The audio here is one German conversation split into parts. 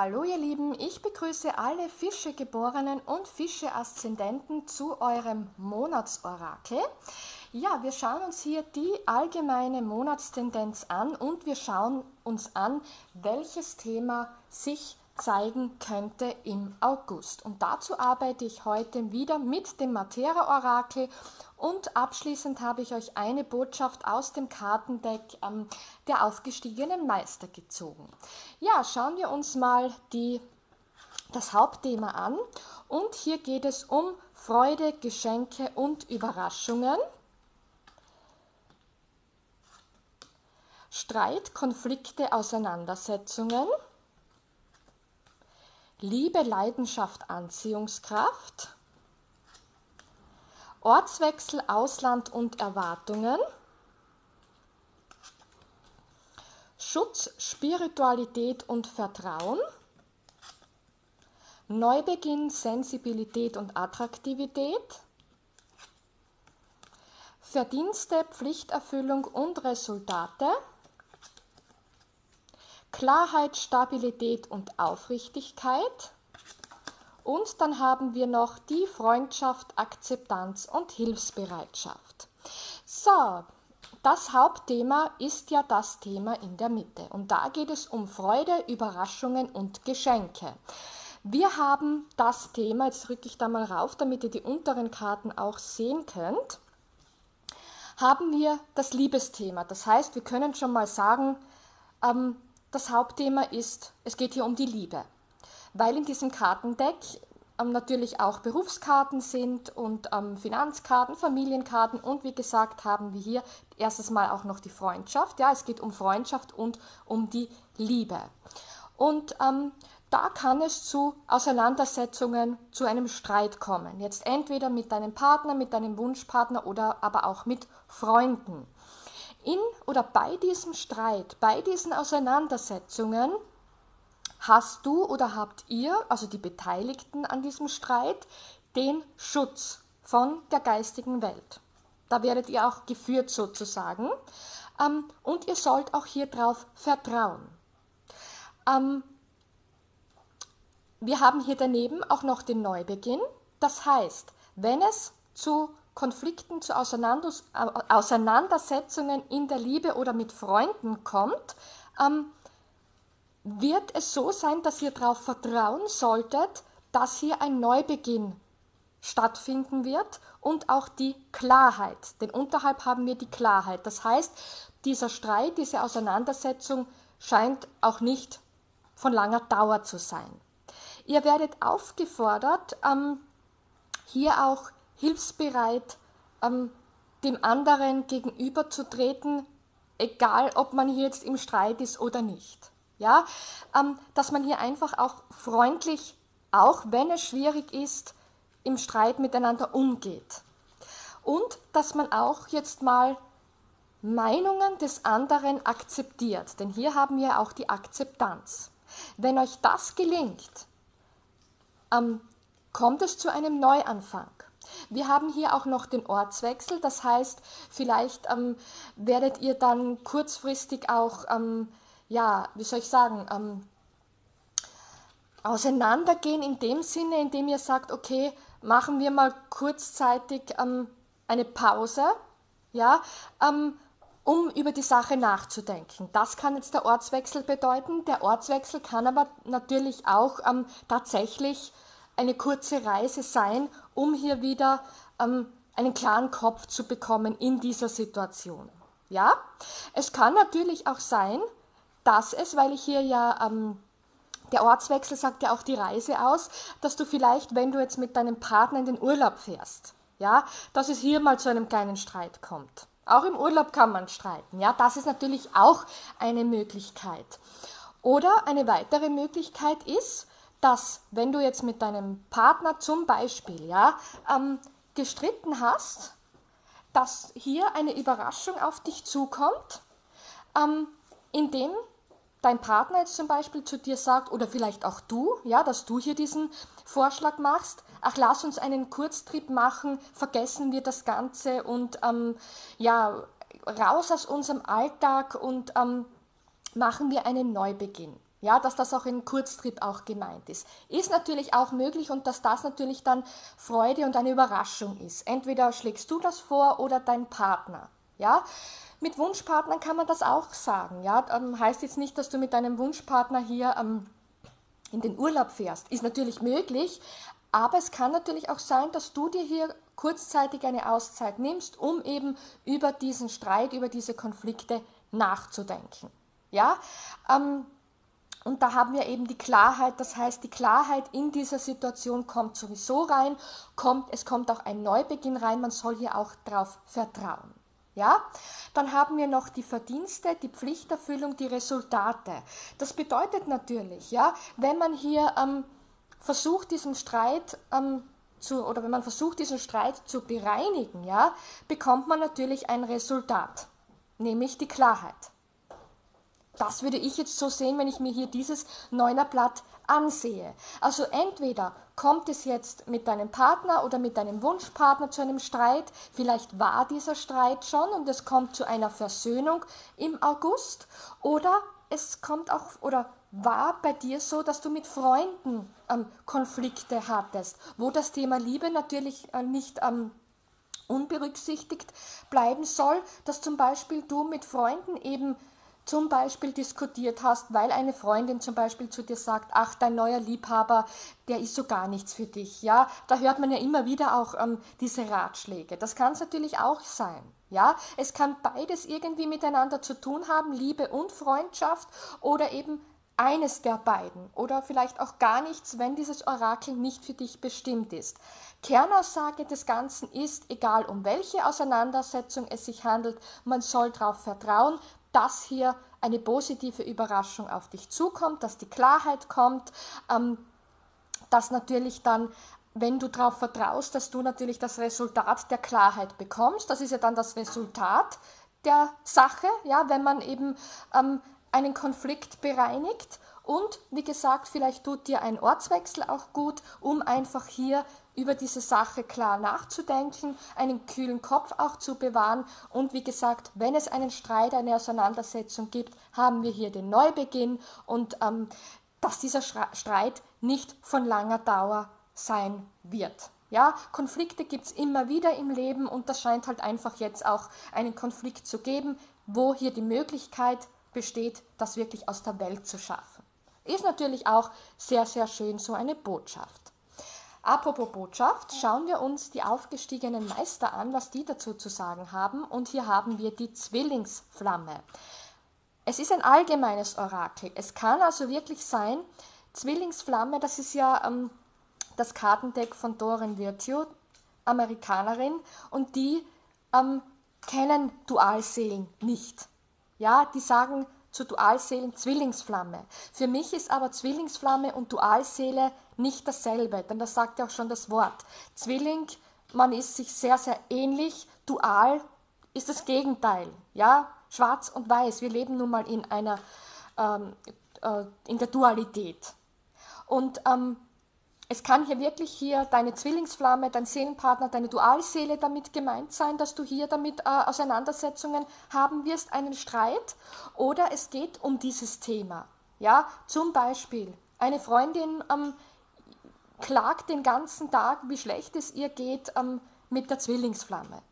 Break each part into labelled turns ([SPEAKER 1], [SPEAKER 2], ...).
[SPEAKER 1] Hallo ihr Lieben, ich begrüße alle Fischegeborenen und Fische-Aszendenten zu eurem Monatsorakel. Ja, wir schauen uns hier die allgemeine Monatstendenz an und wir schauen uns an, welches Thema sich zeigen könnte im August. Und dazu arbeite ich heute wieder mit dem Matera-Orakel und abschließend habe ich euch eine Botschaft aus dem Kartendeck ähm, der aufgestiegenen Meister gezogen. Ja, schauen wir uns mal die, das Hauptthema an. Und hier geht es um Freude, Geschenke und Überraschungen. Streit, Konflikte, Auseinandersetzungen. Liebe, Leidenschaft, Anziehungskraft. Ortswechsel, Ausland und Erwartungen. Schutz, Spiritualität und Vertrauen. Neubeginn, Sensibilität und Attraktivität. Verdienste, Pflichterfüllung und Resultate. Klarheit, Stabilität und Aufrichtigkeit. Und dann haben wir noch die Freundschaft, Akzeptanz und Hilfsbereitschaft. So, das Hauptthema ist ja das Thema in der Mitte. Und da geht es um Freude, Überraschungen und Geschenke. Wir haben das Thema, jetzt rücke ich da mal rauf, damit ihr die unteren Karten auch sehen könnt, haben wir das Liebesthema. Das heißt, wir können schon mal sagen, ähm, das Hauptthema ist, es geht hier um die Liebe, weil in diesem Kartendeck ähm, natürlich auch Berufskarten sind und ähm, Finanzkarten, Familienkarten und wie gesagt haben wir hier erstes Mal auch noch die Freundschaft. Ja, es geht um Freundschaft und um die Liebe. Und ähm, da kann es zu Auseinandersetzungen, zu einem Streit kommen. Jetzt entweder mit deinem Partner, mit deinem Wunschpartner oder aber auch mit Freunden in oder bei diesem Streit, bei diesen Auseinandersetzungen hast du oder habt ihr, also die Beteiligten an diesem Streit, den Schutz von der geistigen Welt. Da werdet ihr auch geführt sozusagen. Ähm, und ihr sollt auch hier drauf vertrauen. Ähm, wir haben hier daneben auch noch den Neubeginn. Das heißt, wenn es zu Konflikten, zu Auseinandersetzungen in der Liebe oder mit Freunden kommt, ähm, wird es so sein, dass ihr darauf vertrauen solltet, dass hier ein Neubeginn stattfinden wird und auch die Klarheit. Denn unterhalb haben wir die Klarheit. Das heißt, dieser Streit, diese Auseinandersetzung scheint auch nicht von langer Dauer zu sein. Ihr werdet aufgefordert, ähm, hier auch hilfsbereit ähm, dem anderen gegenüberzutreten, egal ob man hier jetzt im Streit ist oder nicht. Ja, ähm, dass man hier einfach auch freundlich, auch wenn es schwierig ist, im Streit miteinander umgeht. Und dass man auch jetzt mal Meinungen des anderen akzeptiert, denn hier haben wir auch die Akzeptanz. Wenn euch das gelingt, ähm, kommt es zu einem Neuanfang. Wir haben hier auch noch den Ortswechsel, das heißt, vielleicht ähm, werdet ihr dann kurzfristig auch, ähm, ja, wie soll ich sagen, ähm, auseinandergehen in dem Sinne, in dem ihr sagt, okay, machen wir mal kurzzeitig ähm, eine Pause, ja, ähm, um über die Sache nachzudenken. Das kann jetzt der Ortswechsel bedeuten. Der Ortswechsel kann aber natürlich auch ähm, tatsächlich eine kurze Reise sein, um hier wieder ähm, einen klaren Kopf zu bekommen in dieser Situation. Ja, es kann natürlich auch sein, dass es, weil ich hier ja ähm, der Ortswechsel sagt ja auch die Reise aus, dass du vielleicht, wenn du jetzt mit deinem Partner in den Urlaub fährst, ja, dass es hier mal zu einem kleinen Streit kommt. Auch im Urlaub kann man streiten, ja, das ist natürlich auch eine Möglichkeit. Oder eine weitere Möglichkeit ist, dass wenn du jetzt mit deinem Partner zum Beispiel ja, ähm, gestritten hast, dass hier eine Überraschung auf dich zukommt, ähm, indem dein Partner jetzt zum Beispiel zu dir sagt, oder vielleicht auch du, ja, dass du hier diesen Vorschlag machst, ach, lass uns einen Kurztrip machen, vergessen wir das Ganze und ähm, ja, raus aus unserem Alltag und ähm, machen wir einen Neubeginn. Ja, dass das auch ein Kurztrip auch gemeint ist. Ist natürlich auch möglich und dass das natürlich dann Freude und eine Überraschung ist. Entweder schlägst du das vor oder dein Partner. Ja, mit Wunschpartnern kann man das auch sagen. Ja, ähm, heißt jetzt nicht, dass du mit deinem Wunschpartner hier ähm, in den Urlaub fährst. Ist natürlich möglich, aber es kann natürlich auch sein, dass du dir hier kurzzeitig eine Auszeit nimmst, um eben über diesen Streit, über diese Konflikte nachzudenken. Ja, ähm, und da haben wir eben die Klarheit, das heißt, die Klarheit in dieser Situation kommt sowieso rein, kommt, es kommt auch ein Neubeginn rein, man soll hier auch darauf vertrauen. Ja? Dann haben wir noch die Verdienste, die Pflichterfüllung, die Resultate. Das bedeutet natürlich, ja, wenn man hier ähm, versucht, diesen Streit ähm, zu, oder wenn man versucht, diesen Streit zu bereinigen, ja, bekommt man natürlich ein Resultat, nämlich die Klarheit. Das würde ich jetzt so sehen, wenn ich mir hier dieses Neunerblatt ansehe. Also entweder kommt es jetzt mit deinem Partner oder mit deinem Wunschpartner zu einem Streit, vielleicht war dieser Streit schon und es kommt zu einer Versöhnung im August, oder es kommt auch oder war bei dir so, dass du mit Freunden ähm, Konflikte hattest, wo das Thema Liebe natürlich äh, nicht ähm, unberücksichtigt bleiben soll, dass zum Beispiel du mit Freunden eben zum Beispiel diskutiert hast, weil eine Freundin zum Beispiel zu dir sagt, ach, dein neuer Liebhaber, der ist so gar nichts für dich. Ja, da hört man ja immer wieder auch ähm, diese Ratschläge. Das kann es natürlich auch sein. Ja, es kann beides irgendwie miteinander zu tun haben, Liebe und Freundschaft oder eben eines der beiden oder vielleicht auch gar nichts, wenn dieses Orakel nicht für dich bestimmt ist. Kernaussage des Ganzen ist, egal um welche Auseinandersetzung es sich handelt, man soll darauf vertrauen, dass hier eine positive Überraschung auf dich zukommt, dass die Klarheit kommt, ähm, dass natürlich dann, wenn du darauf vertraust, dass du natürlich das Resultat der Klarheit bekommst. Das ist ja dann das Resultat der Sache, ja, wenn man eben ähm, einen Konflikt bereinigt. Und wie gesagt, vielleicht tut dir ein Ortswechsel auch gut, um einfach hier über diese Sache klar nachzudenken, einen kühlen Kopf auch zu bewahren. Und wie gesagt, wenn es einen Streit, eine Auseinandersetzung gibt, haben wir hier den Neubeginn und ähm, dass dieser Streit nicht von langer Dauer sein wird. Ja, Konflikte gibt es immer wieder im Leben und das scheint halt einfach jetzt auch einen Konflikt zu geben, wo hier die Möglichkeit besteht, das wirklich aus der Welt zu schaffen. Ist natürlich auch sehr, sehr schön so eine Botschaft. Apropos Botschaft, schauen wir uns die aufgestiegenen Meister an, was die dazu zu sagen haben. Und hier haben wir die Zwillingsflamme. Es ist ein allgemeines Orakel. Es kann also wirklich sein, Zwillingsflamme, das ist ja ähm, das Kartendeck von Dorin Virtue, Amerikanerin, und die ähm, kennen Dualseelen nicht. Ja, die sagen zu Dualseelen Zwillingsflamme. Für mich ist aber Zwillingsflamme und Dualseele nicht dasselbe, denn das sagt ja auch schon das Wort. Zwilling, man ist sich sehr, sehr ähnlich. Dual ist das Gegenteil. Ja, schwarz und weiß. Wir leben nun mal in einer, ähm, äh, in der Dualität. Und ähm, es kann hier wirklich hier deine Zwillingsflamme, dein Seelenpartner, deine Dualseele damit gemeint sein, dass du hier damit äh, Auseinandersetzungen haben wirst, einen Streit. Oder es geht um dieses Thema. Ja, zum Beispiel eine Freundin ähm, klagt den ganzen Tag, wie schlecht es ihr geht ähm, mit der Zwillingsflamme.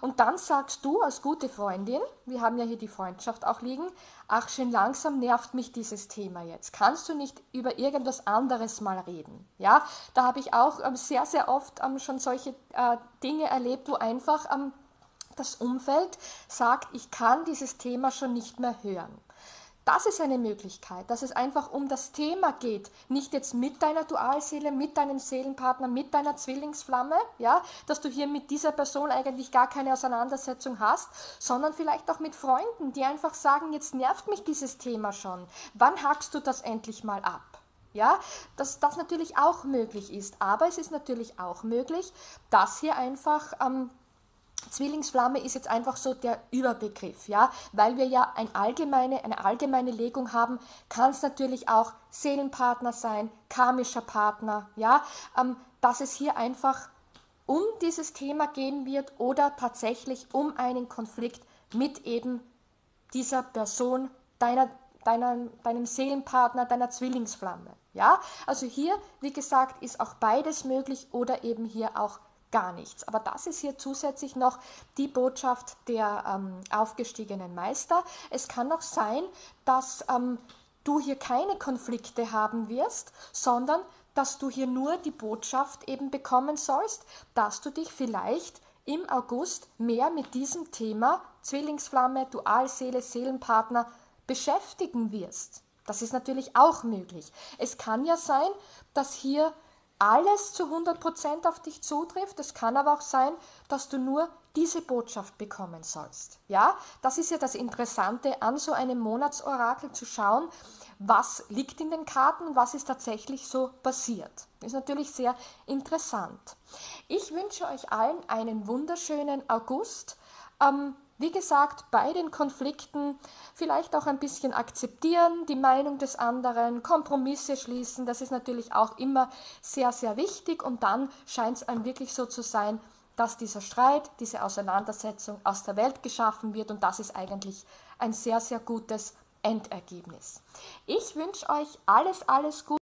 [SPEAKER 1] Und dann sagst du als gute Freundin, wir haben ja hier die Freundschaft auch liegen, ach schön langsam nervt mich dieses Thema jetzt. Kannst du nicht über irgendwas anderes mal reden? Ja, da habe ich auch ähm, sehr, sehr oft ähm, schon solche äh, Dinge erlebt, wo einfach ähm, das Umfeld sagt, ich kann dieses Thema schon nicht mehr hören. Das ist eine Möglichkeit, dass es einfach um das Thema geht, nicht jetzt mit deiner Dualseele, mit deinem Seelenpartner, mit deiner Zwillingsflamme, ja, dass du hier mit dieser Person eigentlich gar keine Auseinandersetzung hast, sondern vielleicht auch mit Freunden, die einfach sagen, jetzt nervt mich dieses Thema schon. Wann hackst du das endlich mal ab? Ja, dass das natürlich auch möglich ist, aber es ist natürlich auch möglich, dass hier einfach ähm, Zwillingsflamme ist jetzt einfach so der Überbegriff, ja, weil wir ja ein allgemeine, eine allgemeine Legung haben, kann es natürlich auch Seelenpartner sein, karmischer Partner, ja, ähm, dass es hier einfach um dieses Thema gehen wird oder tatsächlich um einen Konflikt mit eben dieser Person, deiner deinem, deinem Seelenpartner, deiner Zwillingsflamme. Ja, also hier, wie gesagt, ist auch beides möglich oder eben hier auch gar nichts. Aber das ist hier zusätzlich noch die Botschaft der ähm, aufgestiegenen Meister. Es kann auch sein, dass ähm, du hier keine Konflikte haben wirst, sondern dass du hier nur die Botschaft eben bekommen sollst, dass du dich vielleicht im August mehr mit diesem Thema Zwillingsflamme, Dualseele, Seelenpartner beschäftigen wirst. Das ist natürlich auch möglich. Es kann ja sein, dass hier alles zu 100% auf dich zutrifft. Es kann aber auch sein, dass du nur diese Botschaft bekommen sollst. Ja, das ist ja das Interessante an so einem Monatsorakel zu schauen, was liegt in den Karten, was ist tatsächlich so passiert. Ist natürlich sehr interessant. Ich wünsche euch allen einen wunderschönen August. Ähm, wie gesagt, bei den Konflikten vielleicht auch ein bisschen akzeptieren, die Meinung des anderen, Kompromisse schließen, das ist natürlich auch immer sehr, sehr wichtig und dann scheint es einem wirklich so zu sein, dass dieser Streit, diese Auseinandersetzung aus der Welt geschaffen wird und das ist eigentlich ein sehr, sehr gutes Endergebnis. Ich wünsche euch alles, alles Gute.